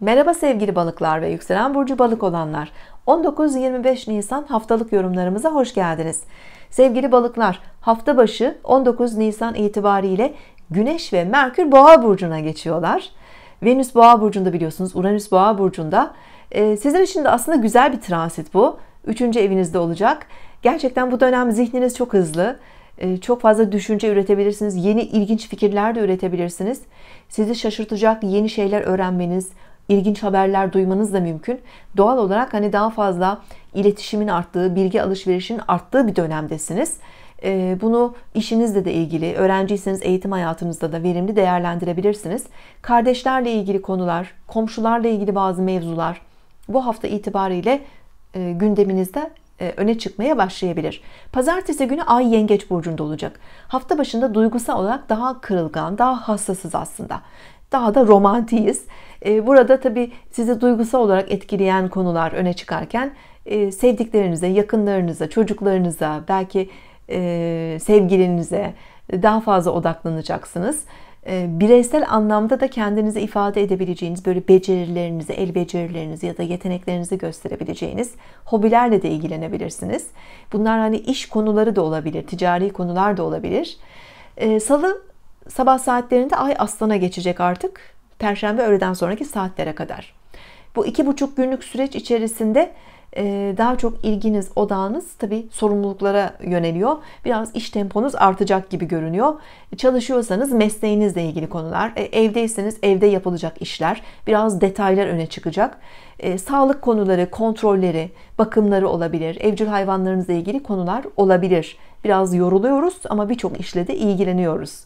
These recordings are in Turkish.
Merhaba sevgili balıklar ve yükselen burcu balık olanlar. 19-25 Nisan haftalık yorumlarımıza hoş geldiniz. Sevgili balıklar, hafta başı 19 Nisan itibariyle Güneş ve Merkür Boğa burcuna geçiyorlar. Venüs Boğa burcunda biliyorsunuz, Uranüs Boğa burcunda. Ee, sizin için de aslında güzel bir transit bu. Üçüncü evinizde olacak. Gerçekten bu dönem zihniniz çok hızlı. Ee, çok fazla düşünce üretebilirsiniz. Yeni ilginç fikirler de üretebilirsiniz. Sizi şaşırtacak yeni şeyler öğrenmeniz, ilginç haberler duymanız da mümkün. Doğal olarak hani daha fazla iletişimin arttığı, bilgi alışverişinin arttığı bir dönemdesiniz. Ee, bunu işinizle de ilgili, öğrenciyseniz eğitim hayatınızda da verimli değerlendirebilirsiniz. Kardeşlerle ilgili konular, komşularla ilgili bazı mevzular bu hafta itibariyle e, gündeminizde öne çıkmaya başlayabilir. Pazartesi günü Ay Yengeç burcunda olacak. Hafta başında duygusal olarak daha kırılgan, daha hassasız aslında. Daha da romantiyiz. E, burada tabii sizi duygusal olarak etkileyen konular öne çıkarken e, sevdiklerinize, yakınlarınıza, çocuklarınıza, belki sevgilinize daha fazla odaklanacaksınız. Bireysel anlamda da kendinizi ifade edebileceğiniz böyle becerilerinizi, el becerilerinizi ya da yeteneklerinizi gösterebileceğiniz hobilerle de ilgilenebilirsiniz. Bunlar hani iş konuları da olabilir, ticari konular da olabilir. Salı sabah saatlerinde Ay Aslan'a geçecek artık. Perşembe öğleden sonraki saatlere kadar. Bu iki buçuk günlük süreç içerisinde e, daha çok ilginiz, odağınız tabi sorumluluklara yöneliyor. Biraz iş temponuz artacak gibi görünüyor. Çalışıyorsanız mesleğinizle ilgili konular, e, evdeyseniz evde yapılacak işler, biraz detaylar öne çıkacak. E, sağlık konuları, kontrolleri, bakımları olabilir. Evcil hayvanlarınızla ilgili konular olabilir. Biraz yoruluyoruz ama birçok işle de ilgileniyoruz.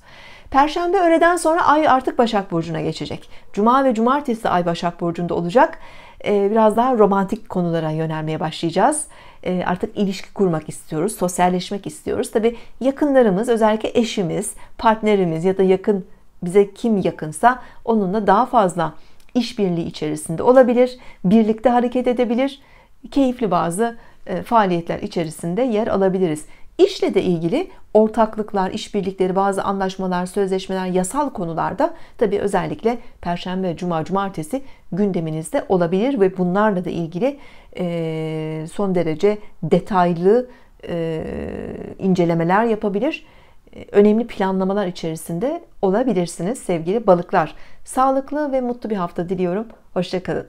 Perşembe öğleden sonra Ay artık Başak Burcu'na geçecek. Cuma ve Cumartesi Ay Başak Burcu'nda olacak. Ee, biraz daha romantik konulara yönelmeye başlayacağız. Ee, artık ilişki kurmak istiyoruz, sosyalleşmek istiyoruz. Tabi yakınlarımız, özellikle eşimiz, partnerimiz ya da yakın bize kim yakınsa onunla daha fazla işbirliği içerisinde olabilir, birlikte hareket edebilir, keyifli bazı e, faaliyetler içerisinde yer alabiliriz. İşle de ilgili ortaklıklar, işbirlikleri, bazı anlaşmalar, sözleşmeler, yasal konularda tabi özellikle Perşembe, Cuma, Cumartesi gündeminizde olabilir ve bunlarla da ilgili son derece detaylı incelemeler yapabilir. Önemli planlamalar içerisinde olabilirsiniz sevgili balıklar. Sağlıklı ve mutlu bir hafta diliyorum. Hoşçakalın.